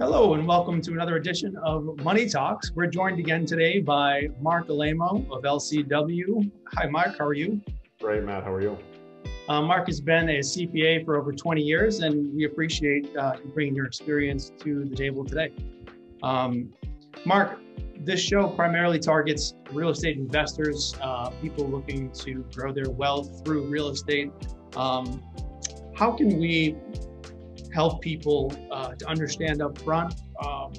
Hello and welcome to another edition of Money Talks. We're joined again today by Mark Alaimo of LCW. Hi, Mark. How are you? Great, Matt. How are you? Uh, Mark has been a CPA for over 20 years, and we appreciate uh, bringing your experience to the table today. Um, Mark, this show primarily targets real estate investors, uh, people looking to grow their wealth through real estate. Um, how can we help people uh, to understand up front um,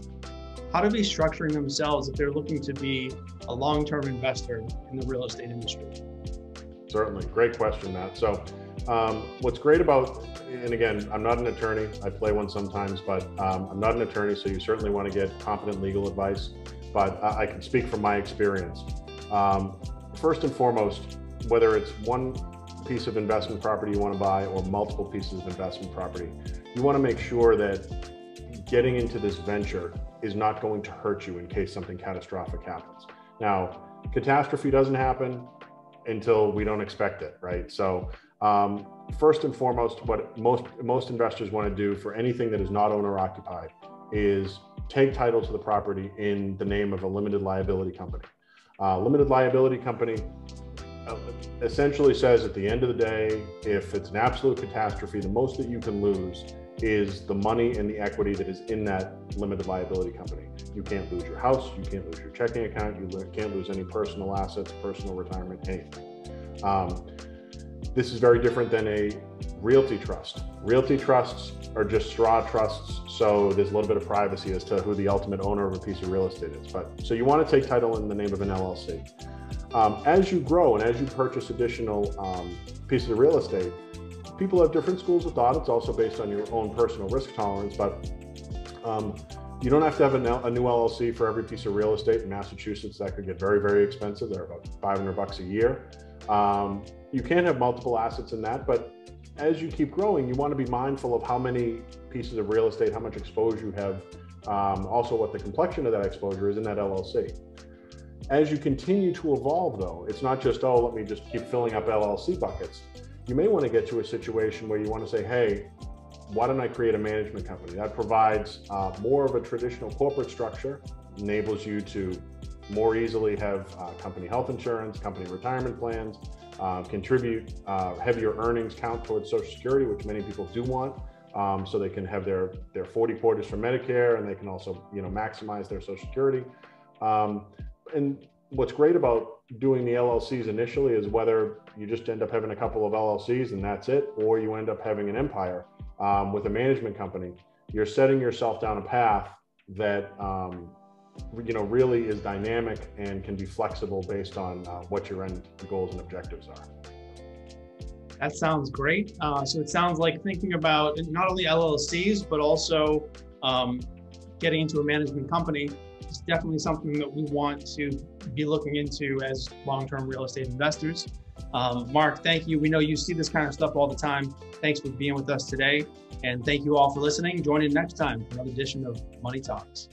how to be structuring themselves if they're looking to be a long-term investor in the real estate industry? Certainly, great question, Matt. So, um, what's great about, and again, I'm not an attorney. I play one sometimes, but um, I'm not an attorney, so you certainly want to get competent legal advice. But I, I can speak from my experience. Um, first and foremost, whether it's one piece of investment property you want to buy or multiple pieces of investment property, you want to make sure that getting into this venture is not going to hurt you in case something catastrophic happens. Now, catastrophe doesn't happen until we don't expect it, right? So, um, first and foremost, what most most investors want to do for anything that is not owner occupied is take title to the property in the name of a limited liability company. Uh, limited liability company essentially says at the end of the day, if it's an absolute catastrophe, the most that you can lose is the money and the equity that is in that limited liability company. You can't lose your house, you can't lose your checking account, you can't lose any personal assets, personal retirement, anything. Um, this is very different than a realty trust. Realty trusts are just straw trusts, so there's a little bit of privacy as to who the ultimate owner of a piece of real estate is. But so you want to take title in the name of an LLC. Um, as you grow and as you purchase additional um, pieces of real estate, people have different schools of thought. It's also based on your own personal risk tolerance, but um, you don't have to have a, a, new LLC for every piece of real estate in Massachusetts. That could get very, very expensive. They're about 500 bucks a year. Um, you can have multiple assets in that, but as you keep growing, you want to be mindful of how many pieces of real estate, how much exposure you have, um, also what the complexion of that exposure is in that LLC. As you continue to evolve, though, it's not just, oh, let me just keep filling up LLC buckets you may want to get to a situation where you want to say, hey, why don't I create a management company that provides uh, more of a traditional corporate structure, enables you to more easily have uh, company health insurance, company retirement plans, uh, contribute uh, heavier earnings count towards Social Security, which many people do want. Um, so they can have their their 40 quarters for Medicare, and they can also you know maximize their Social Security. Um, and what's great about doing the LLCs initially is whether you just end up having a couple of LLCs and that's it, or you end up having an empire um, with a management company. You're setting yourself down a path that um, you know really is dynamic and can be flexible based on uh, what your end goals and objectives are. That sounds great. Uh, so it sounds like thinking about not only LLCs but also um, getting into a management company is definitely something that we want to be looking into as long-term real estate investors. Um, Mark, thank you. We know you see this kind of stuff all the time. Thanks for being with us today. And thank you all for listening. Join in next time for another edition of Money Talks.